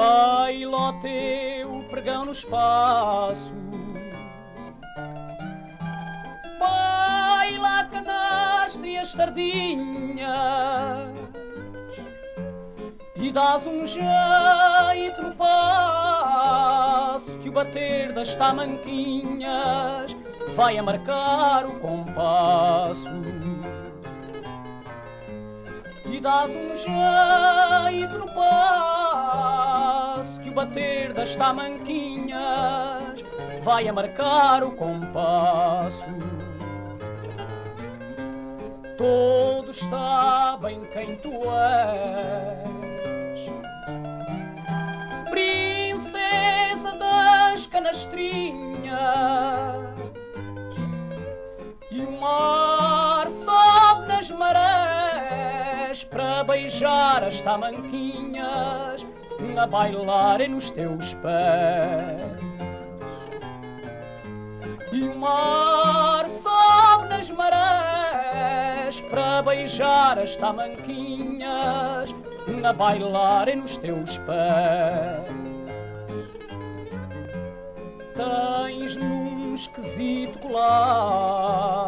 ó teu pregão no espaço. Baila a canastra e as sardinhas e dás um jeito no passo que o bater das tamanquinhas vai a marcar o compasso e dás um jeito no passo que o bater das tamanquinhas vai a marcar o compasso. Todo está bem quem tu és, beijar as tamanquinhas a bailarem nos teus pés. E o mar sobe nas marés para beijar as tamanquinhas a bailarem nos teus pés. Tens num esquisito colar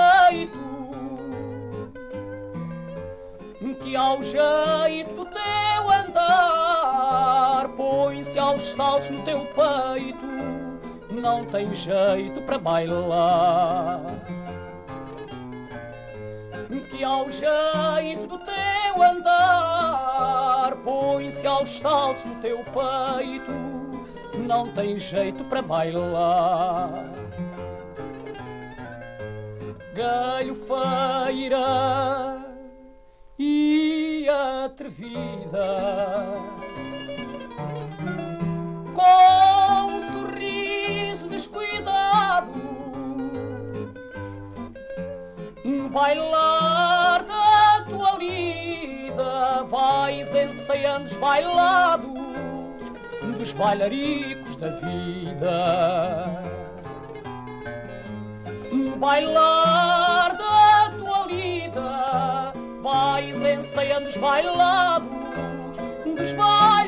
sujeito que ao jeito do teu andar põe-se aos saltos no teu peito, não tem jeito para bailar. Que ao jeito do teu andar põe-se aos saltos no teu peito, não tem jeito para bailar. Galho feira e atrevida, com um sorriso descuidado, no bailar da tua lida, vais ensaiando os bailados dos bailaricos da vida. No bailar ensaiando os bailados